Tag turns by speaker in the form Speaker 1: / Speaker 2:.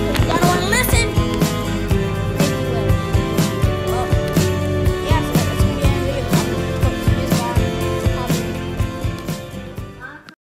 Speaker 1: life.